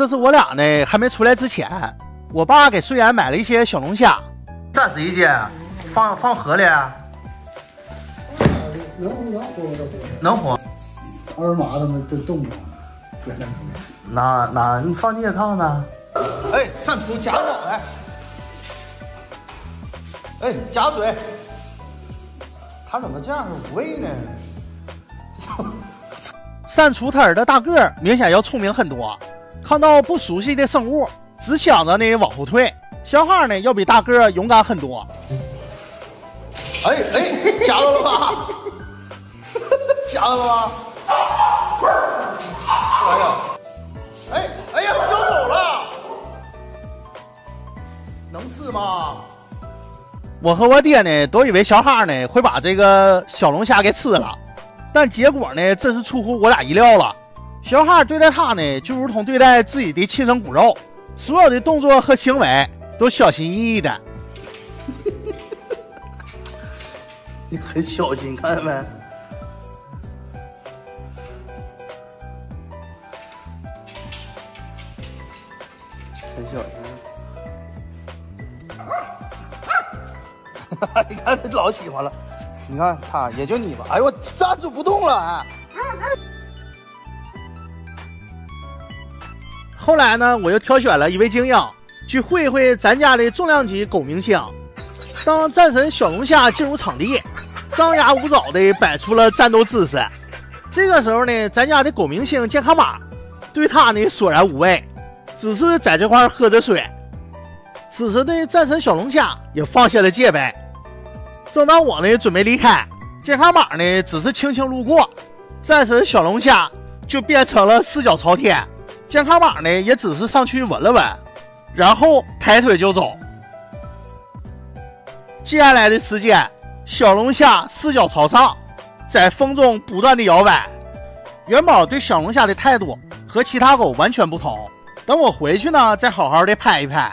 这是我俩呢还没出来之前，我爸给睡妍买了一些小龙虾，三十一斤，放放河里。能能活的活，能活。二麻他们都冻着，搁那。哪哪？你放地下看看呗。哎，上厨夹着来。哎，夹嘴。他怎么这样无畏呢？善出他儿的大个明显要聪明很多，看到不熟悉的生物，只想着呢往后退。小哈呢要比大个勇敢很多。哎哎，夹到了吧？夹到了吗？哎呀！哎哎呀，叼走了，能吃吗？我和我爹呢，都以为小哈呢会把这个小龙虾给吃了，但结果呢，真是出乎我俩意料了。小哈对待他呢，就如同对待自己的亲生骨肉，所有的动作和行为都小心翼翼的。你很小心，看见没？很小心。你看他老喜欢了，你看他也就你吧。哎呦，我站住不动了。后来呢，我又挑选了一位精英，去会会咱家的重量级狗明星。当战神小龙虾进入场地，张牙舞爪的摆出了战斗姿势。这个时候呢，咱家的狗明星健康码对他呢索然无味，只是在这块喝着水。此时的战神小龙虾也放下了戒备。正当我呢准备离开，健康码呢只是轻轻路过，战神小龙虾就变成了四脚朝天。健康码呢也只是上去闻了闻，然后抬腿就走。接下来的时间，小龙虾四脚朝上，在风中不断的摇摆。元宝对小龙虾的态度和其他狗完全不同。等我回去呢，再好好的拍一拍。